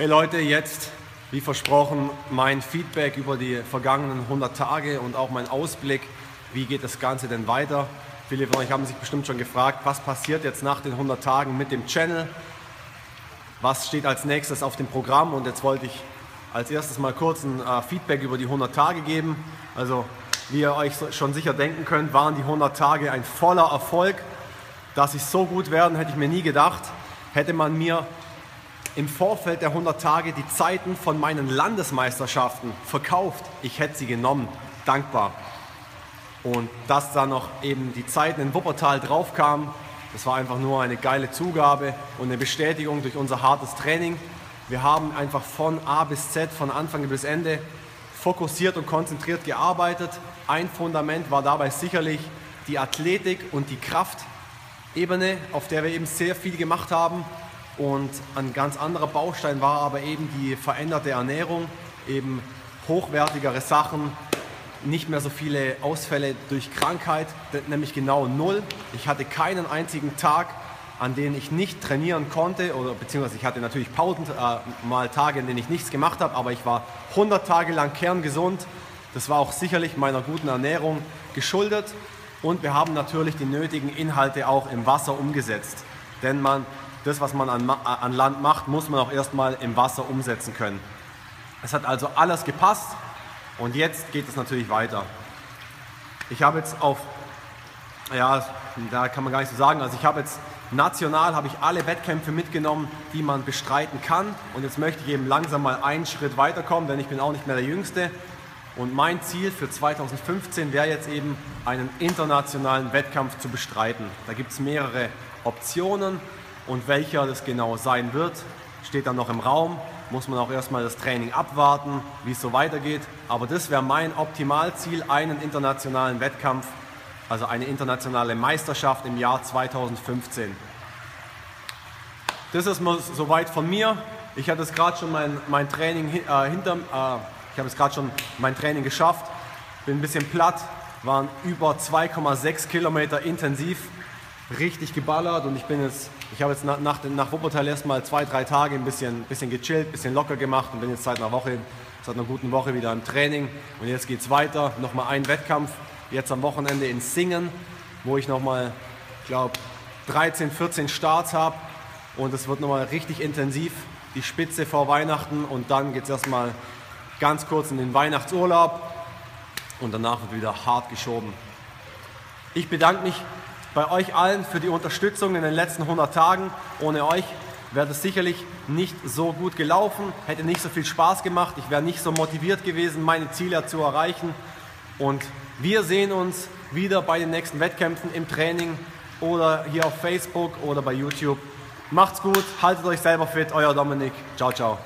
Hey Leute, jetzt wie versprochen mein Feedback über die vergangenen 100 Tage und auch mein Ausblick, wie geht das Ganze denn weiter. Viele von euch haben sich bestimmt schon gefragt, was passiert jetzt nach den 100 Tagen mit dem Channel, was steht als nächstes auf dem Programm und jetzt wollte ich als erstes mal kurz ein äh, Feedback über die 100 Tage geben. Also wie ihr euch schon sicher denken könnt, waren die 100 Tage ein voller Erfolg. Dass sie so gut werden, hätte ich mir nie gedacht. Hätte man mir im Vorfeld der 100 Tage die Zeiten von meinen Landesmeisterschaften verkauft, ich hätte sie genommen, dankbar. Und dass da noch eben die Zeiten in Wuppertal draufkamen, das war einfach nur eine geile Zugabe und eine Bestätigung durch unser hartes Training. Wir haben einfach von A bis Z, von Anfang bis Ende fokussiert und konzentriert gearbeitet. Ein Fundament war dabei sicherlich die Athletik und die Kraftebene, auf der wir eben sehr viel gemacht haben. Und ein ganz anderer Baustein war aber eben die veränderte Ernährung, eben hochwertigere Sachen, nicht mehr so viele Ausfälle durch Krankheit, nämlich genau null. Ich hatte keinen einzigen Tag, an denen ich nicht trainieren konnte, oder beziehungsweise ich hatte natürlich Pausen, äh, mal Tage, in denen ich nichts gemacht habe, aber ich war 100 Tage lang kerngesund. Das war auch sicherlich meiner guten Ernährung geschuldet. Und wir haben natürlich die nötigen Inhalte auch im Wasser umgesetzt. Denn man das, was man an, an Land macht, muss man auch erstmal im Wasser umsetzen können. Es hat also alles gepasst und jetzt geht es natürlich weiter. Ich habe jetzt auf, ja, da kann man gar nicht so sagen, also ich habe jetzt national habe ich alle Wettkämpfe mitgenommen, die man bestreiten kann und jetzt möchte ich eben langsam mal einen Schritt weiterkommen, denn ich bin auch nicht mehr der Jüngste. Und mein Ziel für 2015 wäre jetzt eben, einen internationalen Wettkampf zu bestreiten. Da gibt es mehrere Optionen. Und welcher das genau sein wird, steht dann noch im Raum. Muss man auch erstmal das Training abwarten, wie es so weitergeht. Aber das wäre mein Optimalziel, einen internationalen Wettkampf, also eine internationale Meisterschaft im Jahr 2015. Das ist mal soweit von mir. Ich hatte es gerade schon mein, mein Training äh, hinter, äh, ich habe es gerade schon mein Training geschafft. Bin ein bisschen platt, waren über 2,6 Kilometer intensiv richtig geballert und ich bin jetzt, ich habe jetzt nach, nach, nach Wuppertal erstmal zwei, drei Tage ein bisschen, bisschen gechillt, ein bisschen locker gemacht und bin jetzt seit einer Woche, seit einer guten Woche wieder im Training. Und jetzt geht es weiter, nochmal ein Wettkampf, jetzt am Wochenende in Singen, wo ich nochmal, ich glaube, 13, 14 Starts habe und es wird nochmal richtig intensiv, die Spitze vor Weihnachten. Und dann geht es erstmal ganz kurz in den Weihnachtsurlaub. Und danach wird wieder hart geschoben. Ich bedanke mich bei euch allen für die Unterstützung in den letzten 100 Tagen. Ohne euch wäre es sicherlich nicht so gut gelaufen, hätte nicht so viel Spaß gemacht, ich wäre nicht so motiviert gewesen, meine Ziele zu erreichen. Und wir sehen uns wieder bei den nächsten Wettkämpfen im Training oder hier auf Facebook oder bei YouTube. Macht's gut, haltet euch selber fit, euer Dominik. Ciao, ciao.